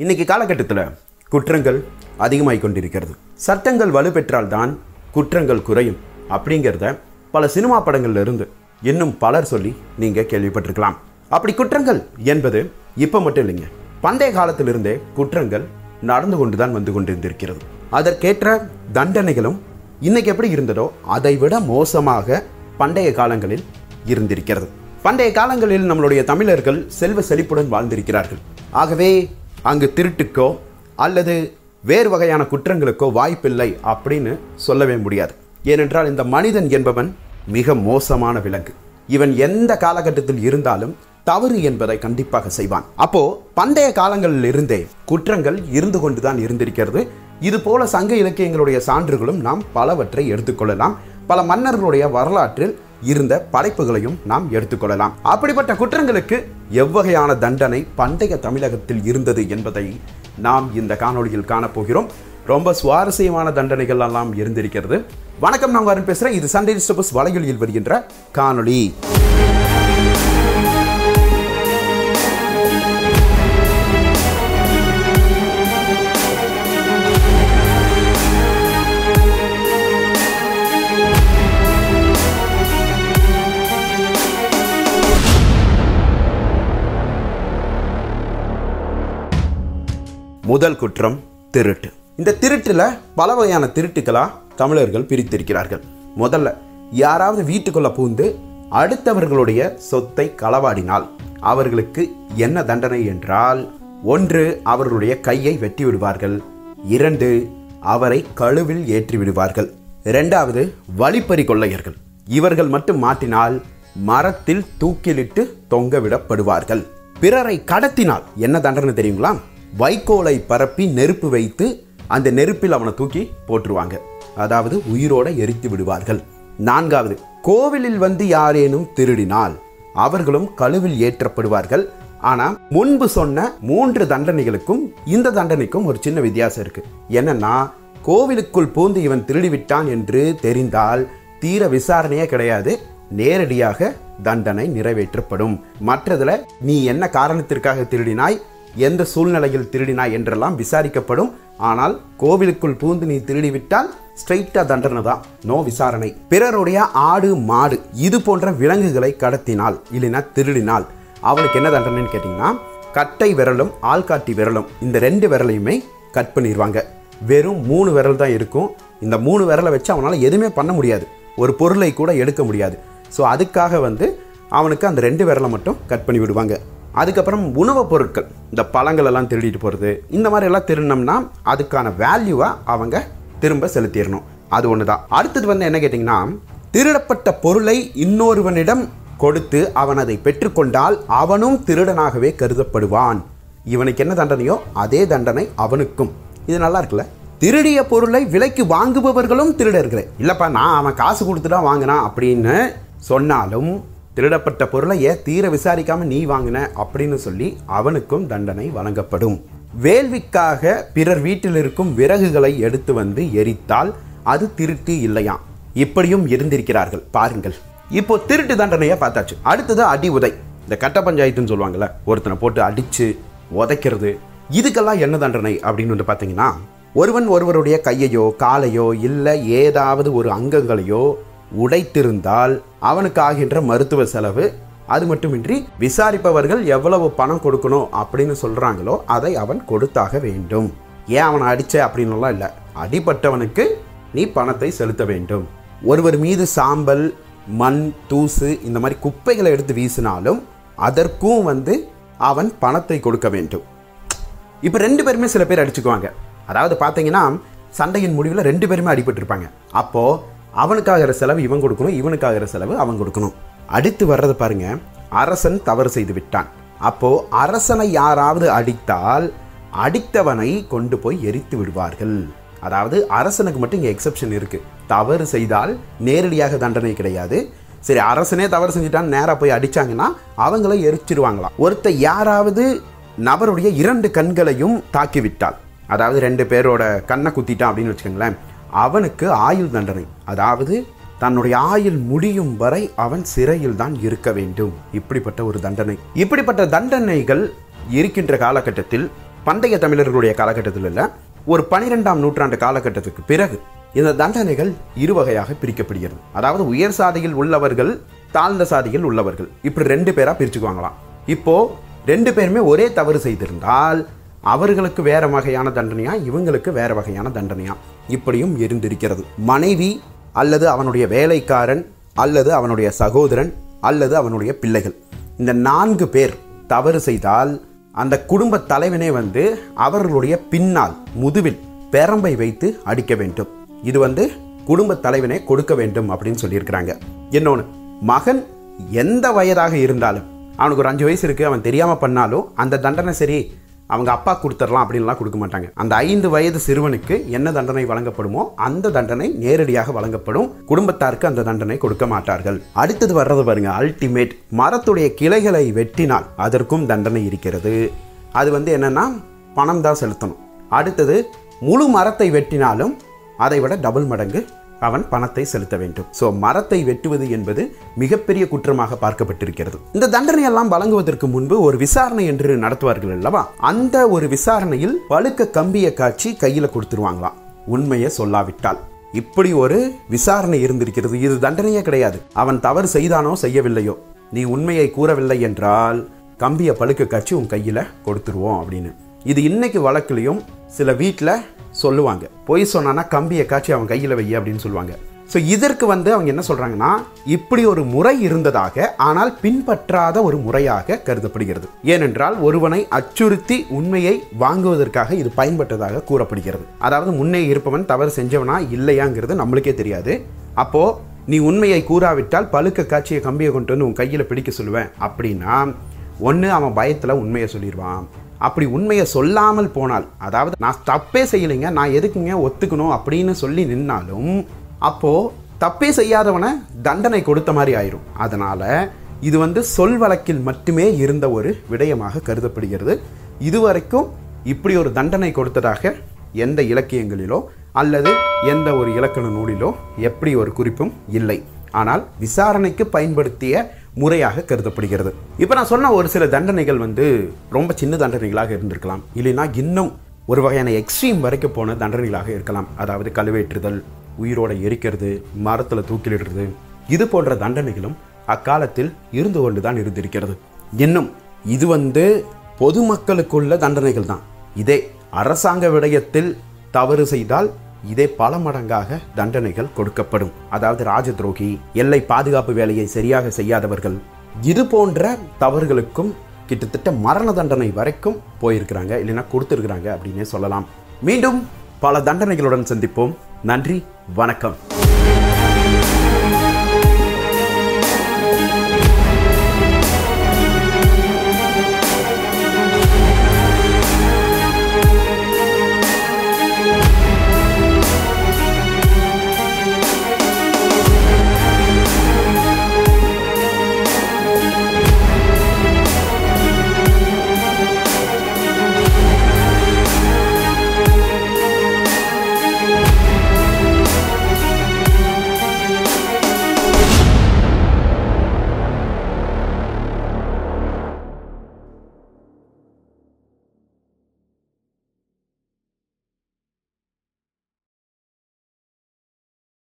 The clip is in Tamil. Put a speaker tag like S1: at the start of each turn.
S1: இன்னைக்கு காலகட்டத்தில் குற்றங்கள் அதிகமாகிக் கொண்டிருக்கிறது. சட்டங்கள் வலுப்பெற்றால்தான் குற்றங்கள் குறையும் அப்படிங்கிறத பல சினிமா படங்கள்ல இருந்து இன்னும் பலர் சொல்லி நீங்க கேள்விப்பட்டிருக்கலாம். அப்படி குற்றங்கள் என்பது இப்போ மட்டும் இல்லைங்க. பண்டைய காலத்திலிருந்தே குற்றங்கள் நடந்து கொண்டுதான் வந்து கொண்டிருந்திருக்கிறது. அதற்கேற்ற தண்டனைகளும் இன்னைக்கு எப்படி இருந்ததோ அதை விட மோசமாக பண்டைய காலங்களில் இருந்திருக்கிறது. பண்டைய காலங்களில் நம்மளுடைய தமிழர்கள் செல்வ செழிப்புடன் வாழ்ந்திருக்கிறார்கள். ஆகவே அங்கு திருட்டுக்கோ அல்லது வேறு வகையான குற்றங்களுக்கோ வாய்ப்பில்லை அப்படின்னு சொல்லவே முடியாது. ஏனென்றால் இந்த மனிதன் என்பவன் மிக மோசமான விலங்கு. இவன் எந்த காலகட்டத்தில் இருந்தாலும் தவறு என்பதை கண்டிப்பாக செய்வான். அப்போ பண்டைய காலங்களில் இருந்தே குற்றங்கள் இருந்து கொண்டுதான் இருந்திருக்கிறது. இது போல சங்க இலக்கியங்களுடைய சான்றுகளும் நாம் பலவற்றை எடுத்துக்கொள்ளலாம் பல மன்னர்களுடைய வரலாற்றில் இருந்த படைப்புகளையும் நாம் எடுத்துக்கொள்ளலாம். அப்படிப்பட்ட குற்றங்களுக்கு எவ்வகையான தண்டனை பண்டைய தமிழகத்தில் இருந்தது என்பதை நாம் இந்த காணொளியில் காணப்போகிறோம். ரொம்ப சுவாரஸ்யமான தண்டனைகள் எல்லாம் இருந்திருக்கிறது. வணக்கம் நான் வரன் பேசுகிறேன் இது சண்டே டிஸ்டபஸ் வலையொலியில் வருகின்ற காணொளி. முதல் குற்றம் திருட்டு. இந்த திருட்டில் பல வகையான திருட்டுக்களாக தமிழர்கள் பிரித்திருக்கிறார்கள். முதல்ல யாராவது வீட்டுக்குள்ளே பூந்து அடுத்தவர்களுடைய சொத்தை களவாடினால் அவர்களுக்கு என்ன தண்டனை என்றால் ஒன்று அவர்களுடைய கையை வெட்டி விடுவார்கள் இரண்டு அவரை கழுவில் ஏற்றி விடுவார்கள் இரண்டாவது வழிப்பறி கொள்ளையர்கள். இவர்கள் மட்டும் மாட்டினால் மரத்தில் தூக்கிலிட்டு தொங்கவிடப்படுவார்கள். பிறரை கடத்தினால் என்ன தண்டனை தெரியுங்களா? வைக்கோலை பரப்பி நெருப்பு வைத்து அந்த நெருப்பில் அவனை தூக்கி போட்டுருவாங்க. அதாவது உயிரோட எரித்து விடுவார்கள். நான்காவது கோவிலில் வந்து யாரேனும் திருடினால் அவர்களும் கழுவில் ஏற்றப்படுவார்கள். ஆனா முன்பு சொன்ன மூன்று தண்டனைகளுக்கும் இந்த தண்டனைக்கும் ஒரு சின்ன வித்தியாசம் இருக்கு. என்னன்னா கோவிலுக்குள் பூந்து இவன் திருடிவிட்டான் என்று தெரிந்தால் தீர விசாரணையே கிடையாது. நேரடியாக தண்டனை நிறைவேற்றப்படும். மற்றதுல நீ என்ன காரணத்திற்காக திருடினாய்? எந்த சூழ்நிலையில் திருடினாய் என்றெல்லாம் விசாரிக்கப்படும். ஆனால் கோவிலுக்குள் பூந்து நீ திருடிவிட்டால் ஸ்ட்ரைட்டா தண்டனை தான். நோ விசாரணை. பிறருடைய ஆடு மாடு இது போன்ற விலங்குகளை கடத்தினால் இல்லைன்னா திருடினால் அவனுக்கு என்ன தண்டனைன்னு கேட்டிங்கன்னா கட்டை விரலும் ஆள்காட்டி விரலும் இந்த ரெண்டு விரலையுமே கட் பண்ணிடுவாங்க வெறும் மூணு விரல் தான் இருக்கும். இந்த மூணு விரலை வச்சு அவனால் எதுவுமே பண்ண முடியாது. ஒரு பொருளை கூட எடுக்க முடியாது. ஸோ அதுக்காக வந்து அவனுக்கு அந்த ரெண்டு விரலை மட்டும் கட் பண்ணி விடுவாங்க. அதுக்கப்புறம் உணவுப் பொருட்கள் இந்த பழங்கள் எல்லாம் திருடிட்டு போகிறது இந்த மாதிரி எல்லாம் திருடினோம்னா அதுக்கான வேல்யூவை அவங்க திரும்ப செலுத்திடணும். அது ஒன்று தான் அடுத்தது வந்து என்ன கேட்டிங்கன்னா திருடப்பட்ட பொருளை இன்னொருவனிடம் கொடுத்து அவன் அதை பெற்றுக்கொண்டால் அவனும் திருடனாகவே கருதப்படுவான். இவனுக்கு என்ன தண்டனையோ அதே தண்டனை அவனுக்கும். இது நல்லா இருக்குல்ல? திருடிய பொருளை விலைக்கு வாங்குபவர்களும் திருடர்களே. இல்லைப்பா நான் அவன் காசு கொடுத்து தான் வாங்கினான் அப்படின்னு சொன்னாலும் திருடப்பட்ட பொருளை தீர விசாரிக்காம நீ வாங்கின அப்படின்னு சொல்லி அவனுக்கும் தண்டனை வழங்கப்படும். வேள்விக்காக பிறர் வீட்டில் இருக்கும் விறகுகளை எடுத்து வந்து எரித்தால் அது திருட்டு இல்லையாம். இப்படியும் இருந்திருக்கிறார்கள். பாருங்கள். இப்போ திருட்டு தண்டனையை பார்த்தாச்சு. அடுத்தது அடி உதை. இந்த கட்ட பஞ்சாயத்துன்னு சொல்லுவாங்கல்ல ஒருத்தனை போட்டு அடிச்சு உதைக்கிறது. இதுக்கெல்லாம் என்ன தண்டனை அப்படின்னு வந்து பார்த்தீங்கன்னா ஒருவன் ஒருவருடைய கையையோ காலையோ இல்லை ஏதாவது ஒரு அங்கங்களையோ உடைத்திருந்தால் அவனுக்கு ஆகின்ற மருத்துவ செலவு அது மட்டுமின்றி விசாரிப்பவர்கள் எவ்வளவு பணம் கொடுக்கணும் அப்படின்னு சொல்கிறாங்களோ அதை அவன் கொடுத்தாக வேண்டும். ஏன் அவனை அடித்த அப்படின்னுலாம் இல்லை. அடிபட்டவனுக்கு நீ பணத்தை செலுத்த வேண்டும். ஒருவர் மீது சாம்பல் மண் தூசு இந்த மாதிரி குப்பைகளை எடுத்து வீசினாலும் அதற்கும் வந்து அவன் பணத்தை கொடுக்க வேண்டும். இப்போ ரெண்டு பேருமே சில பேர் அடிச்சுக்குவாங்க. அதாவது பார்த்தீங்கன்னா சண்டையின் முடிவில் ரெண்டு பேருமே அடிபட்டிருப்பாங்க. அப்போது அவனுக்காகிற செலவு இவன் கொடுக்கணும் இவனுக்காகிற செலவு அவன் கொடுக்கணும். அடுத்து வர்றது பாருங்க அரசன் தவறு செய்து விட்டான். அப்போ அரசனை யாராவது அடித்தால் அடித்தவனை கொண்டு போய் எரித்து விடுவார்கள். அதாவது அரசனுக்கு மட்டும் இங்கே எக்ஸப்ஷன் இருக்கு. தவறு செய்தால் நேரடியாக தண்டனை கிடையாது. சரி அரசனே தவறு செஞ்சுட்டான் நேராக போய் அடிச்சாங்கன்னா அவங்கள எரிச்சிருவாங்களாம். ஒருத்தர் யாராவது நபருடைய இரண்டு கண்களையும் தாக்கிவிட்டால் அதாவது ரெண்டு பேரோட கண்ணை குத்திட்டான் அப்படின்னு வச்சுக்கோங்களேன் அவனுக்கு ஆயுள் தண்டனை. அதாவது தன்னுடைய ஆயுள் முடியும் வரை அவன் சிறையில் தான் இருக்க வேண்டும். இப்படிப்பட்ட ஒரு தண்டனை. இப்படிப்பட்ட தண்டனைகள் இருக்கின்ற காலகட்டத்தில் பண்டைய தமிழர்களுடைய காலகட்டத்தில் இல்லை ஒரு பனிரெண்டாம் நூற்றாண்டு காலகட்டத்துக்கு பிறகு இந்த தண்டனைகள் இரு வகையாக பிரிக்கப்படுகிறது. அதாவது உயர் சாதியில் உள்ளவர்கள் தாழ்ந்த சாதியில் உள்ளவர்கள். இப்படி ரெண்டு பேரா பிரிச்சுக்குவாங்களாம். இப்போ ரெண்டு பேருமே ஒரே தவறு செய்திருந்தால் அவர்களுக்கு வேறு வகையான தண்டனையா? இவங்களுக்கு வேறு வகையான தண்டனையா? இப்படியும் இருந்திருக்கிறது. மனைவி அல்லது அவனுடைய வேலைக்காரன் அல்லது அவனுடைய சகோதரன் அல்லது அவனுடைய பிள்ளைகள். இந்த நான்கு பேர் தவறு செய்தால் அந்த குடும்ப தலைவனே வந்து அவர்களுடைய பின்னால் முதுவில் பெரம்பை வைத்து அடிக்க வேண்டும். இது வந்து குடும்ப தலைவனே கொடுக்க வேண்டும் அப்படின்னு சொல்லியிருக்கிறாங்க. இன்னொன்று மகன் எந்த வயதாக இருந்தாலும் அவனுக்கு ஒரு அஞ்சு வயசு இருக்கு அவன் தெரியாமல் பண்ணாலும் அந்த தண்டனை சரி அவங்க அப்பா கொடுத்துடலாம் அப்படின்லாம் கொடுக்க மாட்டாங்க. அந்த ஐந்து வயது சிறுவனுக்கு என்ன தண்டனை வழங்கப்படுமோ அந்த தண்டனை நேரடியாக வழங்கப்படும். குடும்பத்தாருக்கு அந்த தண்டனை கொடுக்க மாட்டார்கள். அடுத்தது வர்றது பாருங்க அல்டிமேட் மரத்துடைய கிளைகளை வெட்டினால் அதற்கும் தண்டனை இருக்கிறது. அது வந்து என்னன்னா பணம் தான் செலுத்தணும். அடுத்தது முழு மரத்தை வெட்டினாலும் அதை விட டபுள் மடங்கு அவன் பணத்தை செலுத்த வேண்டும். ஸோ மரத்தை வெட்டுவது என்பது மிகப்பெரிய குற்றமாக பார்க்கப்பட்டிருக்கிறது. இந்த தண்டனையெல்லாம் வழங்குவதற்கு முன்பு ஒரு விசாரணை என்று நடத்துவார்கள் அல்லவா? அந்த ஒரு விசாரணையில் பழுக்க கம்பியை காட்சி கையில் கொடுத்துருவாங்களாம் உண்மையை சொல்லாவிட்டால். இப்படி ஒரு விசாரணை இருந்திருக்கிறது. இது தண்டனையே கிடையாது. அவன் தவறு செய்தானோ செய்யவில்லையோ. நீ உண்மையை கூறவில்லை என்றால் கம்பியை பழுக்க காட்சி உன் கையில் கொடுத்துருவோம் அப்படின்னு. இது இன்னைக்கு வழக்குலையும் சில வீட்டில் சொல்லுவாங்க. பொய் சொன்னான்னா கம்பியை காட்சி அவன் கையில் வை அப்படின்னு சொல்லுவாங்க. ஸோ இதற்கு வந்து அவங்க என்ன சொல்கிறாங்கன்னா இப்படி ஒரு முறை இருந்ததாக ஆனால் பின்பற்றாத ஒரு முறையாக கருதப்படுகிறது. ஏனென்றால் ஒருவனை அச்சுறுத்தி உண்மையை வாங்குவதற்காக இது பயன்பட்டதாக கூறப்படுகிறது. அதாவது முன்னே இருப்பவன் தவறு செஞ்சவனா இல்லையாங்கிறது நம்மளுக்கே தெரியாது. அப்போது நீ உண்மையை கூறாவிட்டால் பழுக்க காட்சியை கம்பியை கொண்டு வந்து உன் கையில் பிடிக்க சொல்லுவேன். அப்படின்னா ஒன்று அவன் பயத்தில் உண்மையை சொல்லிடுவான். அப்படி உண்மையை சொல்லாமல் போனால் அதாவது நான் தப்பே செய்யலைங்க நான் எதுக்குங்க ஒத்துக்கணும் அப்படின்னு சொல்லி நின்னாலும் அப்போது தப்பே செய்யாதவனை தண்டனை கொடுத்த மாதிரி ஆயிரும். அதனால் இது வந்து சொல் வழக்கில் மட்டுமே இருந்த ஒரு விடயமாக கருதப்படுகிறது. இதுவரைக்கும் இப்படி ஒரு தண்டனை கொடுத்ததாக எந்த இலக்கியங்களிலோ அல்லது எந்த ஒரு இலக்கண நூலிலோ எப்படி ஒரு குறிப்பும் இல்லை. ஆனால் விசாரணைக்கு பயன்படுத்திய முறையாக கருதப்படுகிறது. இப்போ நான் சொன்ன ஒரு சில தண்டனைகள் வந்து ரொம்ப சின்ன தண்டனைகளாக இருந்திருக்கலாம். இல்லைன்னா இன்னும் ஒரு வகையான எக்ஸ்ட்ரீம் வரைக்கும் போன தண்டனைகளாக இருக்கலாம். அதாவது கழுவேற்றுதல் உயிரோட எரிக்கிறது மரத்தில் தூக்கிலிடுறது இது போன்ற தண்டனைகளும் அக்காலத்தில் இருந்து கொண்டு தான் இருந்திருக்கிறது. இன்னும் இது வந்து பொதுமக்களுக்குள்ள தண்டனைகள் தான் இதே அரசாங்க விடயத்தில் தவறு செய்தால் இதே பல மடங்காக தண்டனைகள் கொடுக்கப்படும். அதாவது ராஜ துரோகி எல்லை பாதுகாப்பு வேலையை சரியாக செய்யாதவர்கள் இது போன்ற தவறுகளுக்கும் கிட்டத்தட்ட மரண தண்டனை வரைக்கும் போயிருக்கிறாங்க இல்லைன்னா கொடுத்துருக்குறாங்க அப்படின்னே சொல்லலாம். மீண்டும் பல தண்டனைகளுடன் சந்திப்போம். நன்றி வணக்கம்.